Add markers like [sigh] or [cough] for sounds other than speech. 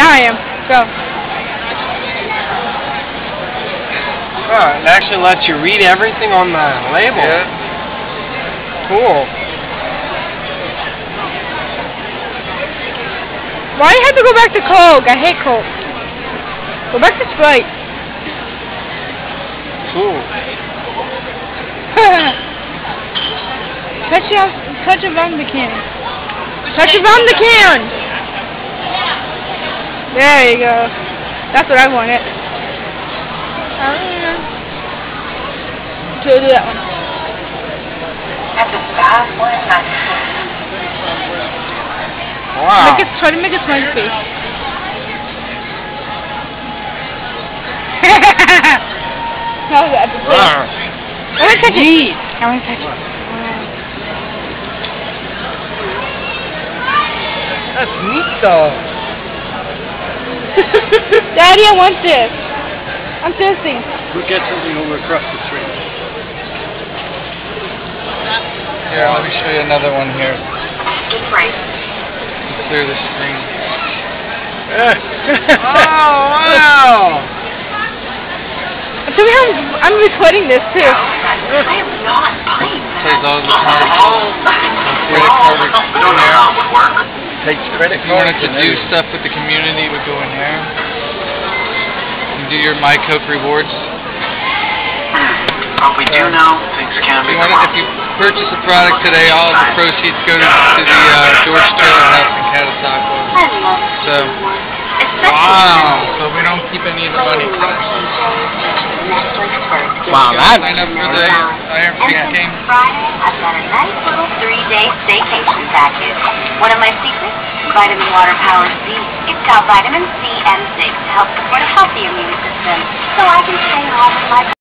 Now I am. Go. Oh, it actually lets you read everything on the label. Yeah. Cool. Why do you have to go back to Coke? I hate Coke. Go back to Sprite. Cool. [laughs] touch it, touch around the can. Touch around the can. There you go. That's what I wanted. Uh, so do that one. Wow. Make it, try to make a smiley face. [laughs] that was epic. Wow. I want to touch it. I want to touch it. That's neat though. [laughs] Daddy, I want this. I'm thirsty. We'll get something over across the street. Here, let me show you another one here. Clear the screen. [laughs] oh wow! Tell me how I'm, I'm recording this too. Plays all the cards. Credit card in there. Takes credit If you wanted to do stuff with the community, it would go in there. You can do your My Coke rewards. But we do know things can If be you, wanted, if you purchase a product today, all of the proceeds go to, to the uh, George Taylor House in Catasauqua. So, wow. So we don't keep any of the money. Wow, that- Sign up for the Iron Fist game. Friday, I've got a nice little three-day staycation package. One of my secrets, Vitamin Water Power C. It's got vitamin C and zinc to help support a healthy immune system, so I can stay home my